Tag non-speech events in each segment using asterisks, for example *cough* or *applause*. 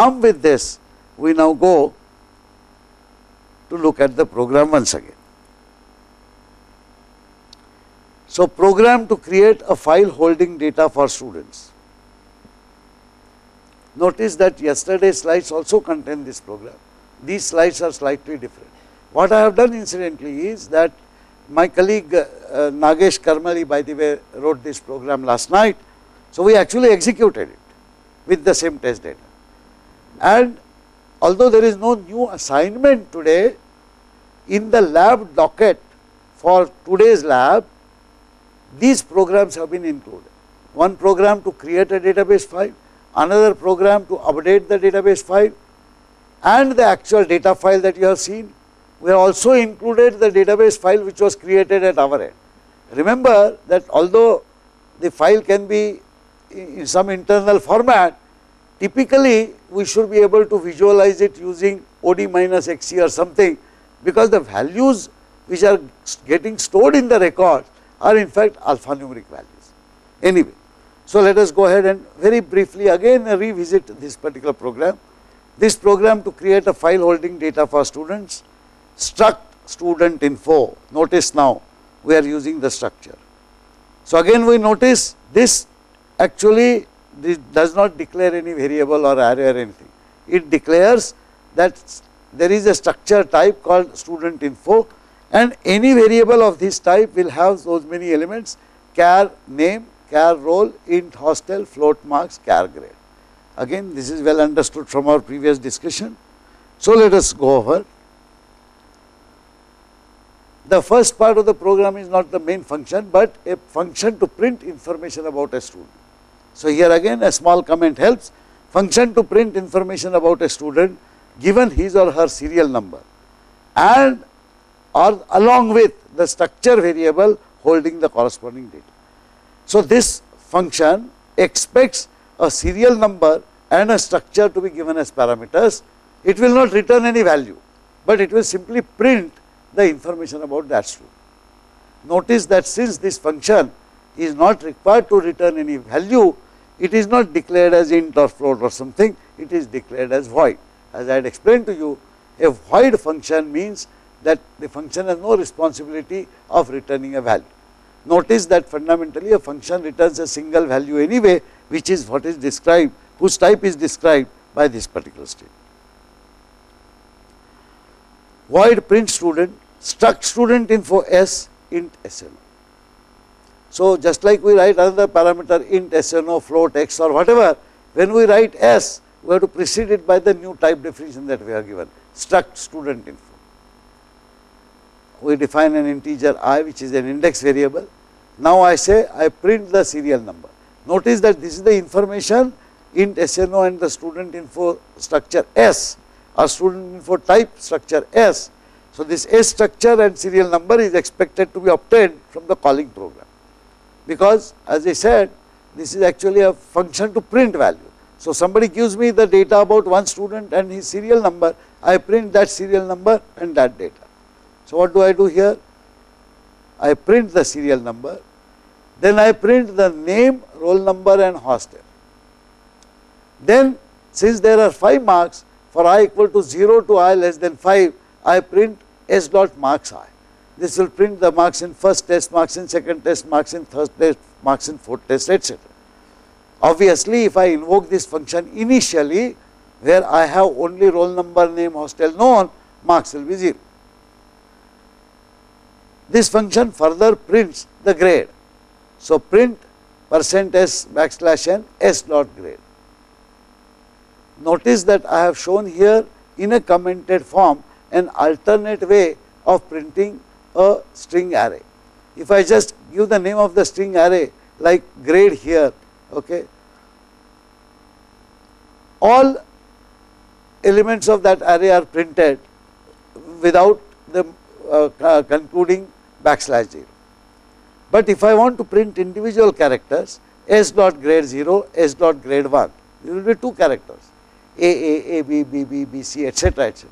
Armed with this, we now go to look at the program once again. So, program to create a file holding data for students. Notice that yesterday's slides also contain this program. These slides are slightly different. What I have done incidentally is that my colleague uh, Nagesh Karmali by the way wrote this program last night. So, we actually executed it with the same test data. And although there is no new assignment today, in the lab docket for today's lab, these programs have been included. One program to create a database file, another program to update the database file and the actual data file that you have seen. We have also included the database file which was created at our end. Remember that although the file can be in some internal format, typically we should be able to visualize it using OD minus XE or something because the values which are getting stored in the record are in fact alphanumeric values. Anyway, so let us go ahead and very briefly again revisit this particular program. This program to create a file holding data for students, struct student info. Notice now we are using the structure. So again we notice this actually this does not declare any variable or array or anything. It declares that there is a structure type called student info and any variable of this type will have those many elements char name, char roll, int hostel, float marks, char grade. Again this is well understood from our previous discussion. So let us go over. The first part of the program is not the main function, but a function to print information about a student. So here again a small comment helps, function to print information about a student given his or her serial number and or along with the structure variable holding the corresponding data. So, this function expects a serial number and a structure to be given as parameters. It will not return any value, but it will simply print the information about that student. Notice that since this function is not required to return any value, it is not declared as int or float or something, it is declared as void. As I had explained to you, a void function means that the function has no responsibility of returning a value. Notice that fundamentally a function returns a single value anyway, which is what is described, whose type is described by this particular statement. Void print student, struct student info s int sno. So, just like we write another parameter int sno, float x or whatever, when we write s, we have to precede it by the new type definition that we have given, struct student info we define an integer i which is an index variable. Now I say I print the serial number. Notice that this is the information int SNO and the student info structure S or student info type structure S. So, this S structure and serial number is expected to be obtained from the calling program because as I said this is actually a function to print value. So, somebody gives me the data about one student and his serial number, I print that serial number and that data. So, what do I do here? I print the serial number, then I print the name, roll number and hostel. Then since there are 5 marks for i equal to 0 to i less than 5, I print s dot marks i. This will print the marks in first test, marks in second test, marks in third test, marks in fourth test, etc. Obviously, if I invoke this function initially, where I have only roll number, name, hostel known, marks will be 0. This function further prints the grade. So, print percent s backslash n s dot grade. Notice that I have shown here in a commented form an alternate way of printing a string array. If I just give the name of the string array like grade here, okay, all elements of that array are printed without the uh, concluding backslash 0. But if I want to print individual characters s dot grade 0, s dot grade 1, there will be two characters a, a, a, b, b, b, b, c, etc., etc.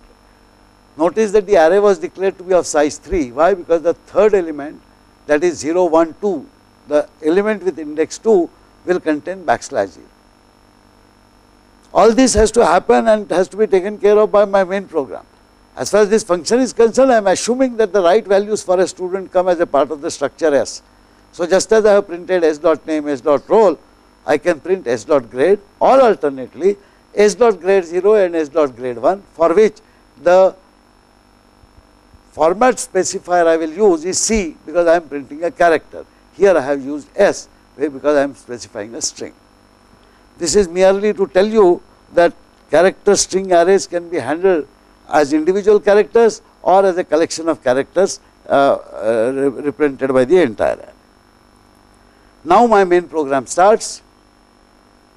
Notice that the array was declared to be of size 3. Why? Because the third element that is 0, 1, 2, the element with index 2 will contain backslash 0. All this has to happen and has to be taken care of by my main program. As far as this function is concerned, I am assuming that the right values for a student come as a part of the structure S. So, just as I have printed S dot name, S dot roll, I can print S dot grade or alternately S dot grade 0 and S dot grade 1 for which the format specifier I will use is C because I am printing a character. Here I have used S because I am specifying a string. This is merely to tell you that character string arrays can be handled as individual characters or as a collection of characters uh, uh, represented by the entire array. Now my main program starts.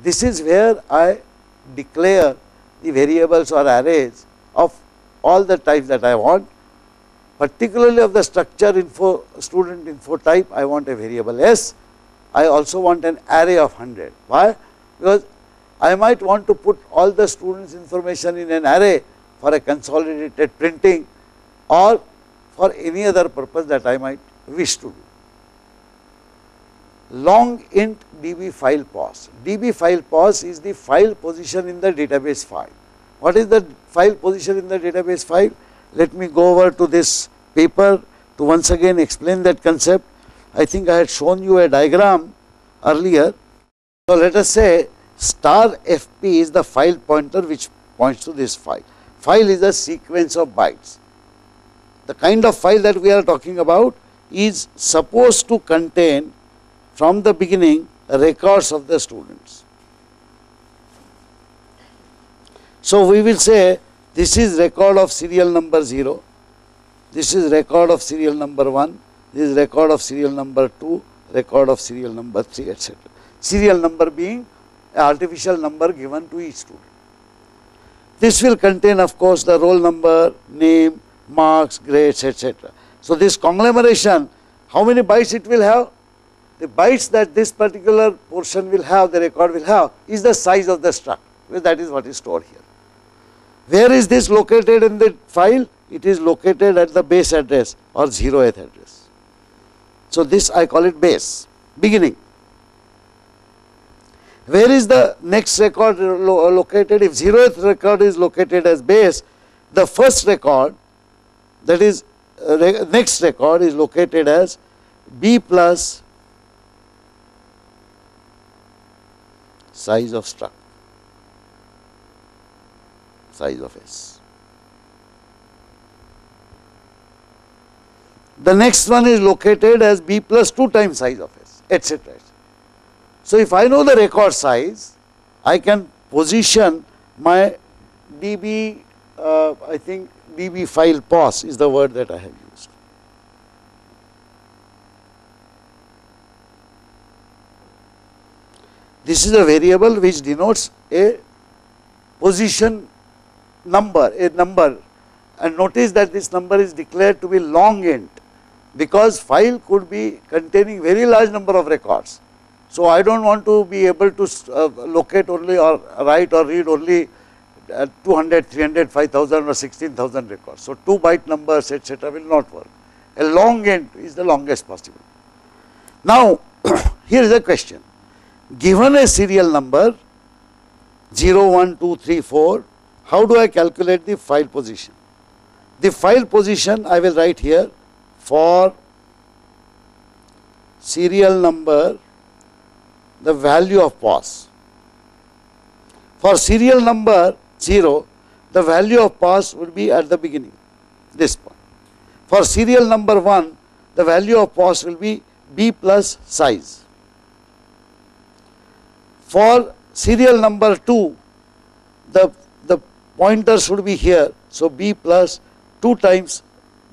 This is where I declare the variables or arrays of all the types that I want particularly of the structure info student info type I want a variable S. I also want an array of 100. Why? Because I might want to put all the students information in an array for a consolidated printing or for any other purpose that I might wish to do. Long int db file pos. db file pos is the file position in the database file. What is the file position in the database file? Let me go over to this paper to once again explain that concept. I think I had shown you a diagram earlier. So, let us say star fp is the file pointer which points to this file. File is a sequence of bytes. The kind of file that we are talking about is supposed to contain from the beginning records of the students. So, we will say this is record of serial number 0, this is record of serial number 1, this is record of serial number 2, record of serial number 3 etc. Serial number being artificial number given to each student. This will contain of course the roll number, name, marks, grades etc. So, this conglomeration how many bytes it will have? The bytes that this particular portion will have, the record will have is the size of the struct, well, that is what is stored here. Where is this located in the file? It is located at the base address or 0th address. So, this I call it base, beginning. Where is the next record lo located? If 0th record is located as base, the first record that is uh, re next record is located as B plus size of struct, size of S. The next one is located as B plus 2 times size of S, etc. So, if I know the record size, I can position my db, uh, I think db file pos is the word that I have used. This is a variable which denotes a position number, a number and notice that this number is declared to be long int because file could be containing very large number of records. So, I do not want to be able to uh, locate only or write or read only uh, 200, 300, 5000 or 16,000 records. So, 2 byte numbers etc. will not work. A long int is the longest possible. Now, *clears throat* here is a question. Given a serial number 0, 1, 2, 3, 4, how do I calculate the file position? The file position I will write here for serial number the value of pos. For serial number 0 the value of pos would be at the beginning this point. For serial number 1 the value of pos will be b plus size. For serial number 2 the, the pointer should be here so b plus 2 times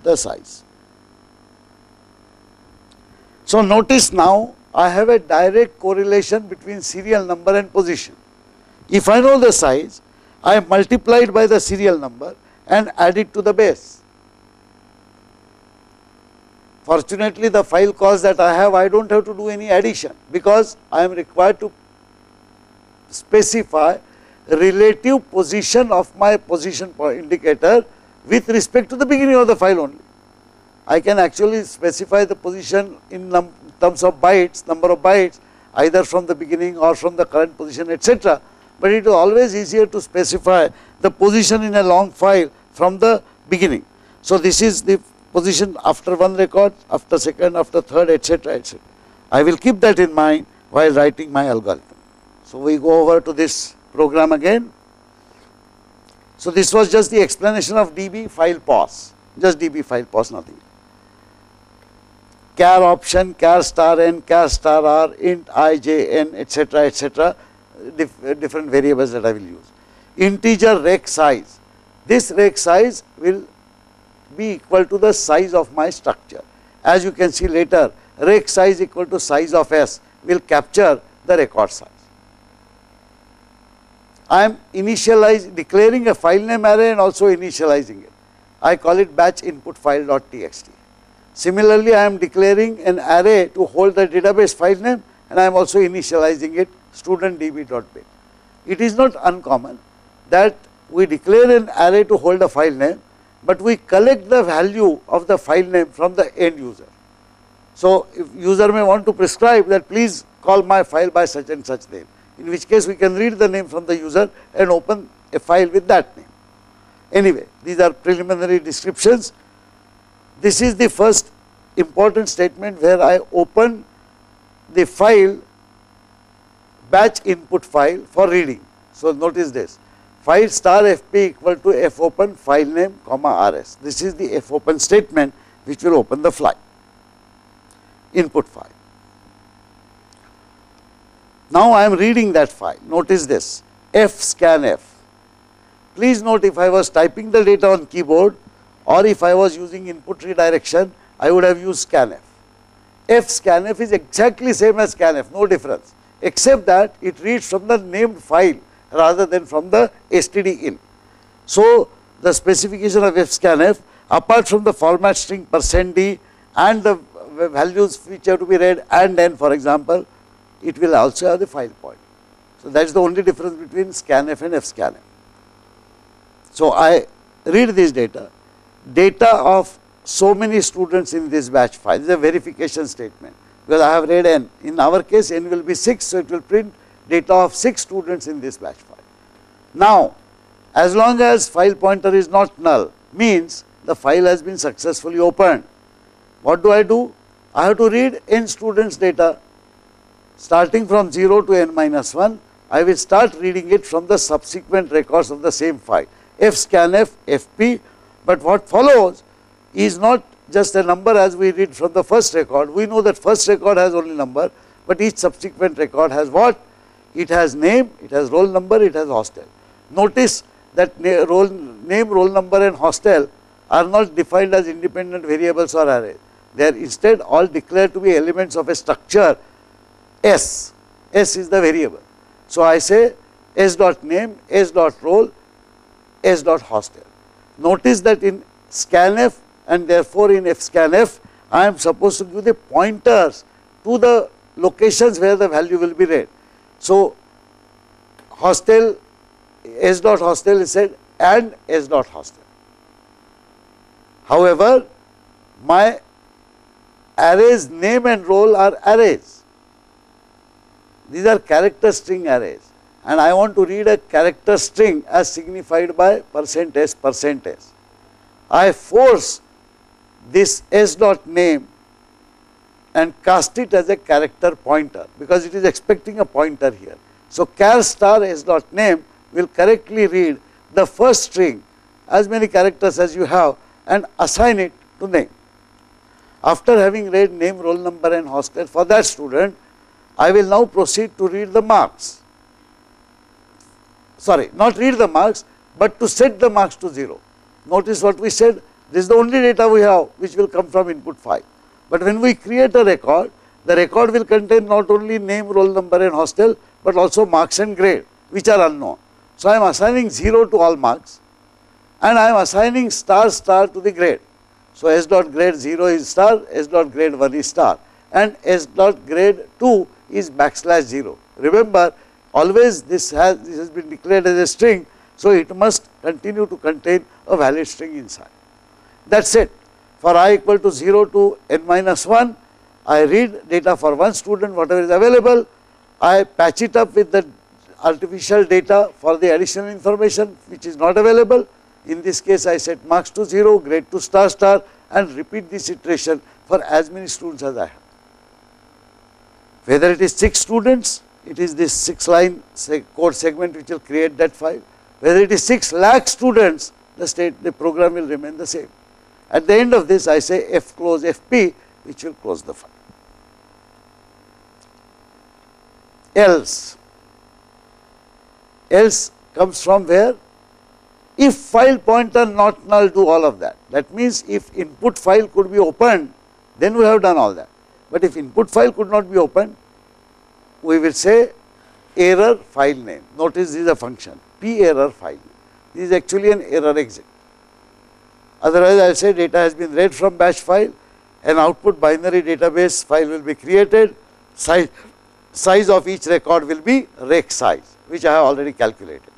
the size. So, notice now I have a direct correlation between serial number and position. If I know the size, I multiply it by the serial number and add it to the base. Fortunately, the file calls that I have, I do not have to do any addition because I am required to specify relative position of my position indicator with respect to the beginning of the file only. I can actually specify the position in terms of bytes, number of bytes either from the beginning or from the current position etc. but it is always easier to specify the position in a long file from the beginning. So, this is the position after one record, after second, after third, etc., etc. I will keep that in mind while writing my algorithm. So, we go over to this program again. So, this was just the explanation of DB file pos, just DB file pos, nothing. char option, char star n, char star r, int i, j, n, etc., etc., dif different variables that I will use. Integer rec size, this rec size will be equal to the size of my structure. As you can see later, rec size equal to size of S will capture the record size. I am initializing, declaring a file name array and also initializing it. I call it batch input file dot txt. Similarly, I am declaring an array to hold the database file name and I am also initializing it student db.bit. It is not uncommon that we declare an array to hold a file name, but we collect the value of the file name from the end user. So, if user may want to prescribe that please call my file by such and such name, in which case we can read the name from the user and open a file with that name. Anyway, these are preliminary descriptions. This is the first important statement where I open the file batch input file for reading. So, notice this file star fp equal to f open file name comma rs. This is the f open statement which will open the file input file. Now, I am reading that file. Notice this f scan f. Please note if I was typing the data on keyboard or if I was using input redirection, I would have used scanf. f scanf is exactly same as scanf, no difference, except that it reads from the named file rather than from the std in. So, the specification of f scanf apart from the format string percent %d and the values which have to be read and n for example, it will also have the file point. So, that is the only difference between scanf and fscanf. So, I read this data, data of so many students in this batch file, is a verification statement because I have read n. In our case n will be 6, so it will print data of 6 students in this batch file. Now, as long as file pointer is not null means the file has been successfully opened. What do I do? I have to read n students data starting from 0 to n minus 1. I will start reading it from the subsequent records of the same file f scanf fp, but what follows is not just a number as we read from the first record. We know that first record has only number, but each subsequent record has what? It has name, it has roll number, it has hostel. Notice that roll, name, roll number and hostel are not defined as independent variables or arrays. They are instead all declared to be elements of a structure S. S is the variable. So, I say S dot name, S dot roll, S dot hostel. Notice that in scanf and therefore in fscanf, I am supposed to give the pointers to the locations where the value will be read. So, hostel S dot hostel is said and S dot hostel. However, my arrays name and roll are arrays. These are character string arrays and I want to read a character string as signified by percent %s percent %s. I force this s dot name and cast it as a character pointer because it is expecting a pointer here. So, char star s dot name will correctly read the first string as many characters as you have and assign it to name. After having read name, roll number and hostel for that student, I will now proceed to read the marks. Sorry, not read the marks, but to set the marks to 0. Notice what we said, this is the only data we have which will come from input file. But when we create a record, the record will contain not only name, roll number and hostel, but also marks and grade which are unknown. So, I am assigning 0 to all marks and I am assigning star star to the grade. So, S dot grade 0 is star, S dot grade 1 is star and S dot grade 2 is backslash 0. Remember always this has, this has been declared as a string, so it must continue to contain a valid string inside. That is it. For i equal to 0 to n minus 1, I read data for one student whatever is available, I patch it up with the artificial data for the additional information which is not available. In this case, I set marks to 0, grade to star star and repeat this iteration for as many students as I have. Whether it is 6 students, it is this 6 line code segment which will create that file. Whether it is 6 lakh students, the state, the program will remain the same. At the end of this, I say f close fp, which will close the file. Else, else comes from where? If file pointer not null, do all of that. That means if input file could be opened, then we have done all that. But if input file could not be opened, we will say error file name. Notice this is a function, p error file. This is actually an error exit. Otherwise, I say data has been read from batch file, an output binary database file will be created, size, size of each record will be rec size, which I have already calculated.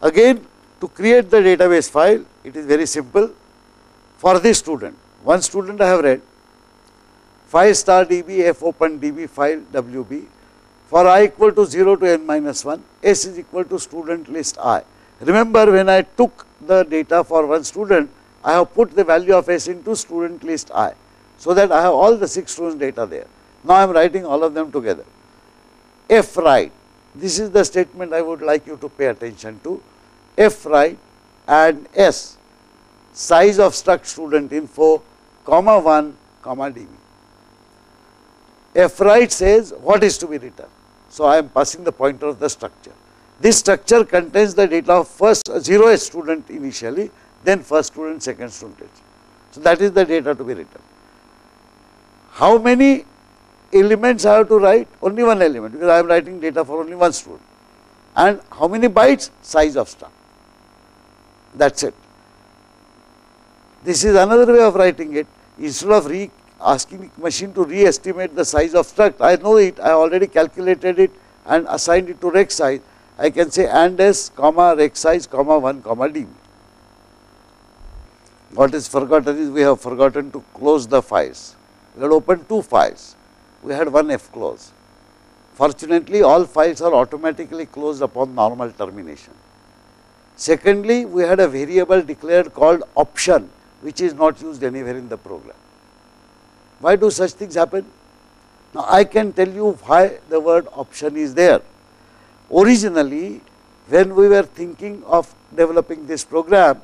Again, to create the database file, it is very simple. For this student, one student I have read, 5 star db f open db file wb for i equal to 0 to n minus 1, s is equal to student list i. Remember when I took the data for one student, I have put the value of s into student list i, so that I have all the 6 students data there. Now I am writing all of them together. f write, this is the statement I would like you to pay attention to. f write and s, size of struct student info, comma 1, comma db. F write says what is to be written. So I am passing the pointer of the structure. This structure contains the data of first 0 student initially, then first student, second student. So that is the data to be written. How many elements I have to write? Only one element because I am writing data for only one student. And how many bytes? Size of struct. That is it. This is another way of writing it. Instead of re asking the machine to re-estimate the size of struct, I know it, I already calculated it and assigned it to rec size. I can say and s comma rec size comma 1 comma db. What is forgotten is we have forgotten to close the files. We had opened two files, we had one f close. Fortunately, all files are automatically closed upon normal termination. Secondly, we had a variable declared called option, which is not used anywhere in the program. Why do such things happen? Now, I can tell you why the word option is there. Originally, when we were thinking of developing this program,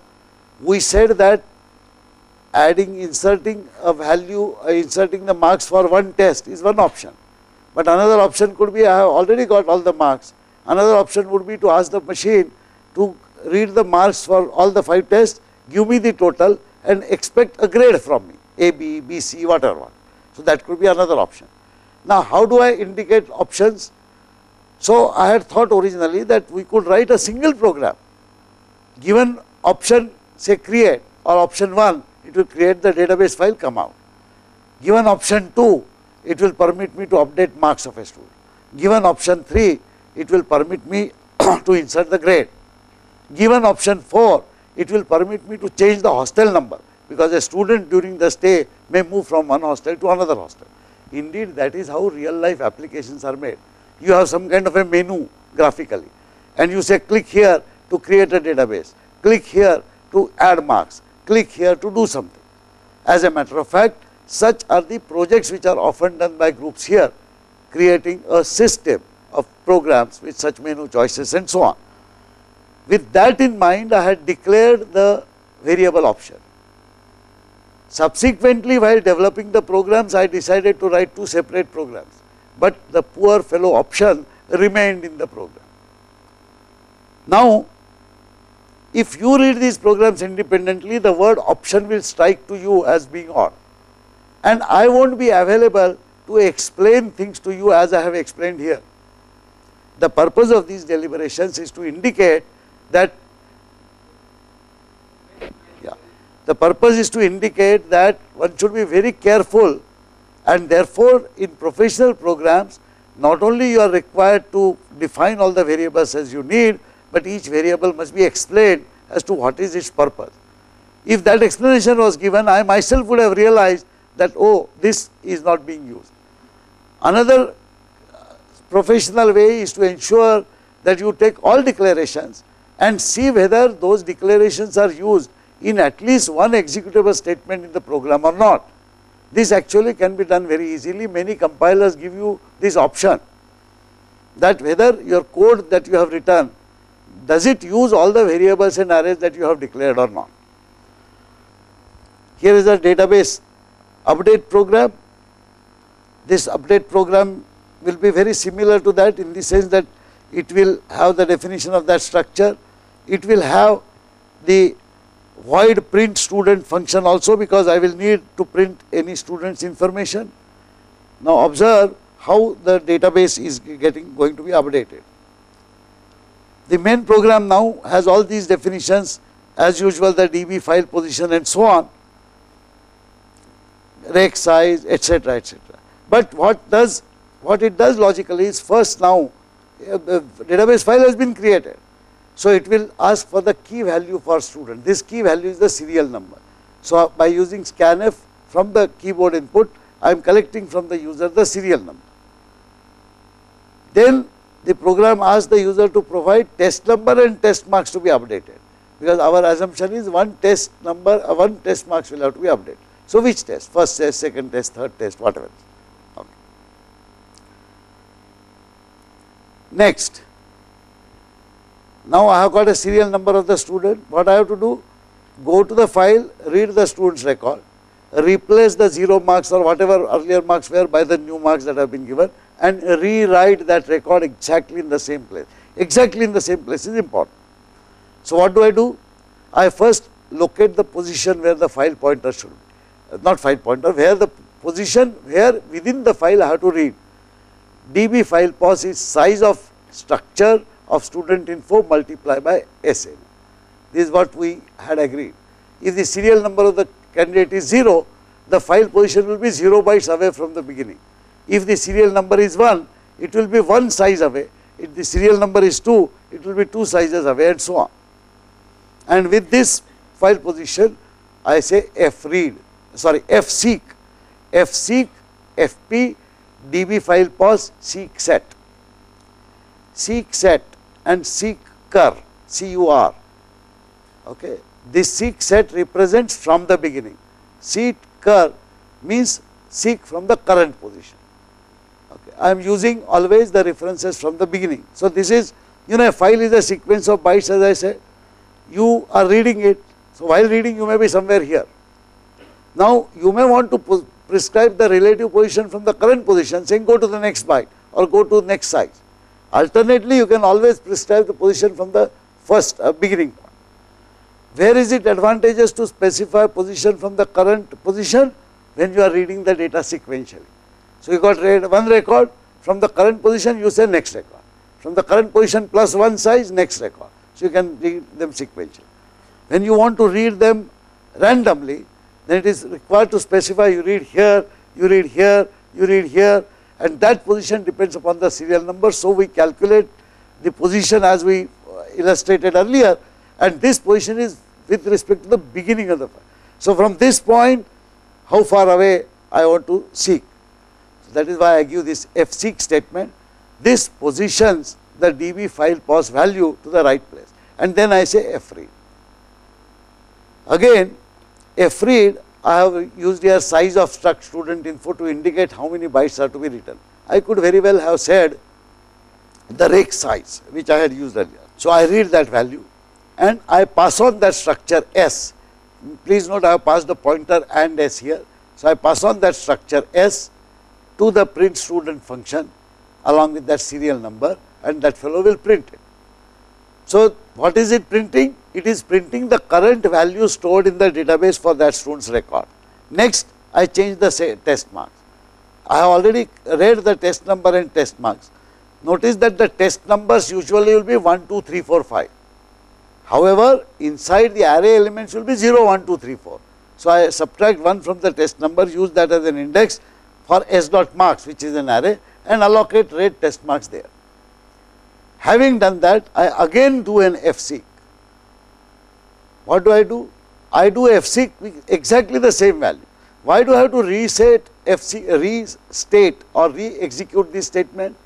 we said that adding, inserting a value, uh, inserting the marks for one test is one option. But another option could be I have already got all the marks. Another option would be to ask the machine to read the marks for all the 5 tests, give me the total and expect a grade from me, A, B, B, C, whatever. One. So, that could be another option. Now, how do I indicate options? So, I had thought originally that we could write a single program given option say create or option 1 it will create the database file come out. Given option 2, it will permit me to update marks of a student. Given option 3, it will permit me *coughs* to insert the grade. Given option 4, it will permit me to change the hostel number because a student during the stay may move from one hostel to another hostel. Indeed, that is how real life applications are made. You have some kind of a menu graphically and you say click here to create a database, click here to add marks, click here to do something. As a matter of fact, such are the projects which are often done by groups here, creating a system of programs with such menu choices and so on. With that in mind, I had declared the variable option. Subsequently, while developing the programs, I decided to write two separate programs, but the poor fellow option remained in the program. Now, if you read these programs independently, the word option will strike to you as being odd. And I won't be available to explain things to you as I have explained here. The purpose of these deliberations is to indicate that the purpose is to indicate that one should be very careful and therefore in professional programs not only you are required to define all the variables as you need, but each variable must be explained as to what is its purpose. If that explanation was given, I myself would have realized that, oh, this is not being used. Another uh, professional way is to ensure that you take all declarations and see whether those declarations are used in at least one executable statement in the program or not. This actually can be done very easily. Many compilers give you this option that whether your code that you have written does it use all the variables and arrays that you have declared or not. Here is a database update program. This update program will be very similar to that in the sense that it will have the definition of that structure. It will have the void print student function also because I will need to print any student's information. Now observe how the database is getting going to be updated. The main program now has all these definitions as usual the DB file position and so on, rec size etc etc. But what does what it does logically is first now the database file has been created. So it will ask for the key value for student. This key value is the serial number. So by using scanf from the keyboard input, I am collecting from the user the serial number. Then the program asks the user to provide test number and test marks to be updated because our assumption is one test number, uh, one test marks will have to be updated. So which test? First test, second test, third test, whatever. Okay. Next, now I have got a serial number of the student. What I have to do? Go to the file, read the student's record, replace the 0 marks or whatever earlier marks were by the new marks that have been given and rewrite that record exactly in the same place. Exactly in the same place is important. So what do I do? I first locate the position where the file pointer should be, uh, not file pointer, where the position where within the file I have to read. DB file pos is size of structure of student info multiplied by SN. This is what we had agreed. If the serial number of the candidate is 0, the file position will be 0 bytes away from the beginning. If the serial number is 1, it will be 1 size away. If the serial number is 2, it will be 2 sizes away and so on. And with this file position, I say f read, sorry, f seek, f seek, fp, db file pos, seek set. Seek set and seeker, C-U-R. Okay. This seek set represents from the beginning. Seeker means seek from the current position. Okay. I am using always the references from the beginning. So, this is you know a file is a sequence of bytes as I said. You are reading it. So, while reading you may be somewhere here. Now, you may want to prescribe the relative position from the current position saying go to the next byte or go to next size. Alternately, you can always prescribe the position from the first uh, beginning point. Where is it advantageous to specify position from the current position? When you are reading the data sequentially. So, you got read one record from the current position you say next record. From the current position plus one size next record. So, you can read them sequentially. When you want to read them randomly, then it is required to specify you read here, you read here, you read here, and that position depends upon the serial number. So, we calculate the position as we uh, illustrated earlier and this position is with respect to the beginning of the file. So, from this point how far away I want to seek. So, that is why I give this f seek statement. This positions the db file pos value to the right place and then I say f read. Again f read I have used here size of struct student info to indicate how many bytes are to be written. I could very well have said the rec size which I had used earlier. So, I read that value and I pass on that structure S. Please note I have passed the pointer and S here. So, I pass on that structure S to the print student function along with that serial number and that fellow will print it. So, what is it printing? It is printing the current value stored in the database for that student's record. Next, I change the test marks. I have already read the test number and test marks. Notice that the test numbers usually will be 1, 2, 3, 4, 5. However, inside the array elements will be 0, 1, 2, 3, 4. So, I subtract 1 from the test number, use that as an index for s dot marks which is an array and allocate read test marks there. Having done that, I again do an fseek. What do I do? I do with exactly the same value. Why do I have to reset fseek, restate or re-execute this statement?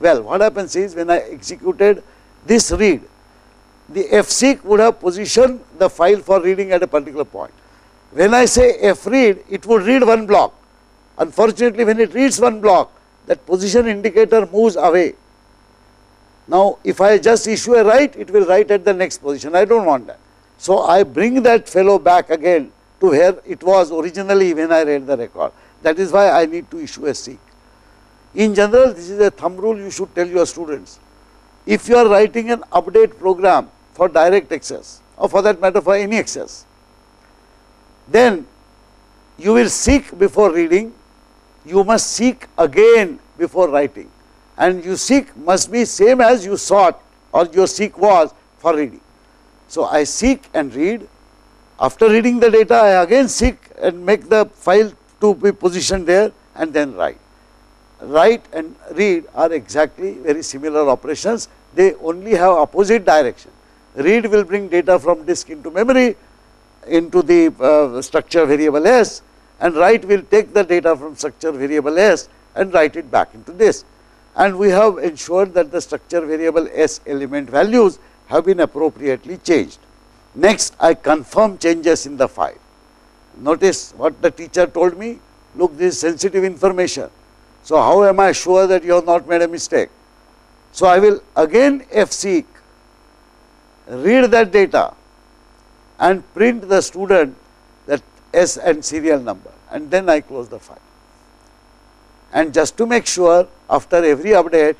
Well, what happens is when I executed this read, the fseek would have positioned the file for reading at a particular point. When I say fread, it would read one block. Unfortunately, when it reads one block, that position indicator moves away. Now, if I just issue a write, it will write at the next position. I do not want that. So, I bring that fellow back again to where it was originally when I read the record. That is why I need to issue a seek. In general, this is a thumb rule you should tell your students. If you are writing an update program for direct access or for that matter for any access, then you will seek before reading, you must seek again before writing and you seek must be same as you sought or your seek was for reading. So, I seek and read after reading the data I again seek and make the file to be positioned there and then write. Write and read are exactly very similar operations, they only have opposite direction. Read will bring data from disk into memory into the uh, structure variable S and write will take the data from structure variable S and write it back into this. And we have ensured that the structure variable S element values have been appropriately changed. Next, I confirm changes in the file. Notice what the teacher told me, look this is sensitive information. So, how am I sure that you have not made a mistake? So, I will again fseek, read that data and print the student that S and serial number and then I close the file. And just to make sure after every update,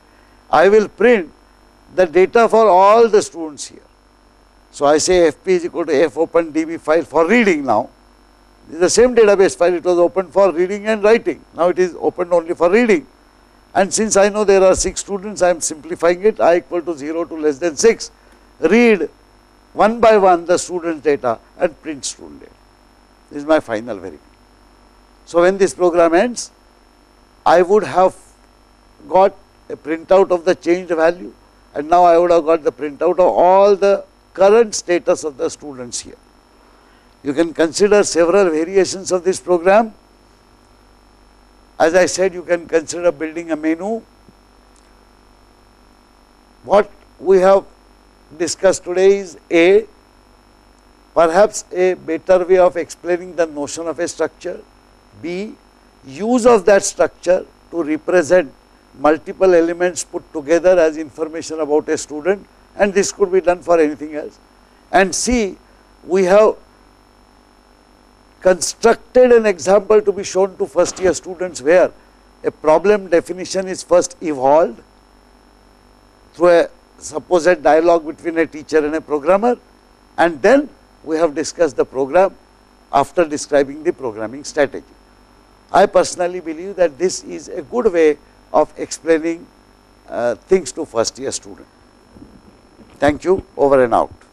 I will print the data for all the students here. So, I say FP is equal to F open DB file for reading now. This is the same database file, it was open for reading and writing. Now, it is open only for reading. And since I know there are 6 students, I am simplifying it, I equal to 0 to less than 6. Read one by one the student data and print student data. This is my final verification. So, when this program ends, I would have got a printout of the changed value and now I would have got the printout of all the current status of the students here. You can consider several variations of this program. As I said, you can consider building a menu. What we have discussed today is A, perhaps a better way of explaining the notion of a structure. B, use of that structure to represent multiple elements put together as information about a student and this could be done for anything else. And C, we have constructed an example to be shown to first year students where a problem definition is first evolved through a supposed dialogue between a teacher and a programmer and then we have discussed the program after describing the programming strategy. I personally believe that this is a good way of explaining uh, things to first year student. Thank you, over and out.